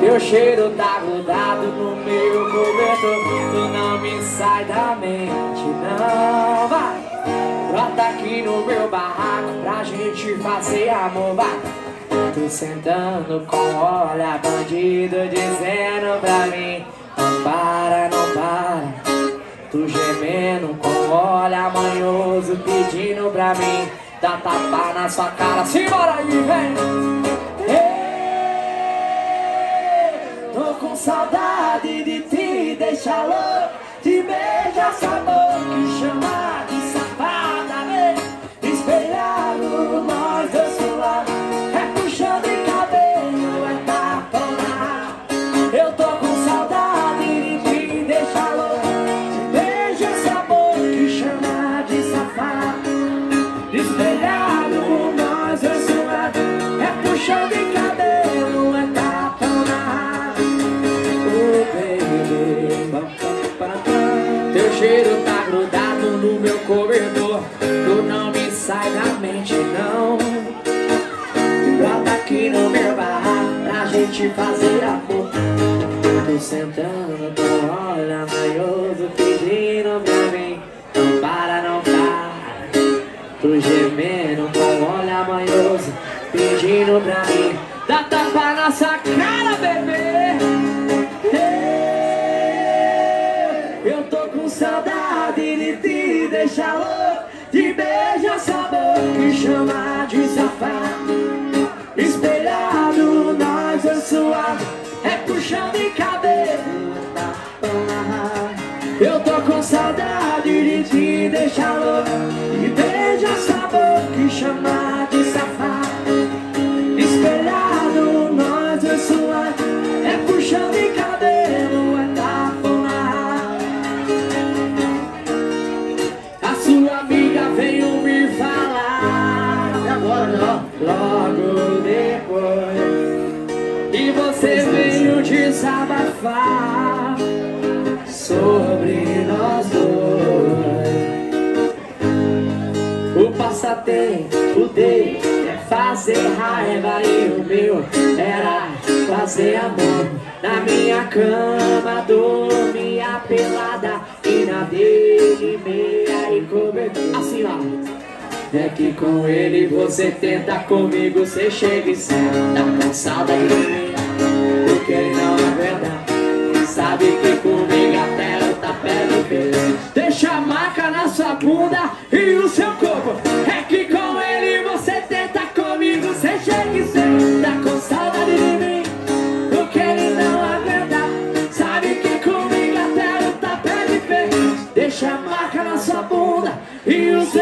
Teu cheiro tá grudado no meu cobertor. Tu não me sai da mente, não. Vai! Brota aqui no meu barraco pra gente fazer amor, vai. Tô sentando com olha bandido dizendo pra mim Não para, não para. Tu gemendo com olha manhoso pedindo pra mim Dá tapa na sua cara, simbora aí, vem! Ei, tô com saudade de ti, deixa louco Te beija essa boca que chama grudado no meu cobertor Tu não me sai da mente não. Brota aqui no meu barraco pra gente fazer amor. Tô sentando com olha maioso pedindo pra mim Não para, não para. Tô gemendo com olha manhoso Pedindo pra mim. Dá tapa na sua cara, bebê tô com saudade de ti Deixa louco Te beija essa boca Que chama de safado Espelhado nós é suave É puxão de cabelo. Eu tô com saudade de te deixar louco E beija essa boca que chama Logo depois. E você veio desabafar Sobre nós dois. O passatempo dele é fazer raiva E o meu era fazer amor. Na minha cama dormia pelada E na dele meia e cobertura Assim ó é que com ele você tenta comigo, você chega e senta cansada de mim, porque não é verdade. Sabe que comigo até o tapete feliz Deixa a marca na sua bunda e o seu corpo. É que com ele você tenta comigo, você chega e senta saudade de mim, porque ele não é verdade. Sabe que comigo até o tapete feliz Deixa a marca na sua bunda e o seu